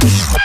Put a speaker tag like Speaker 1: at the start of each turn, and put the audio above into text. Speaker 1: Peace.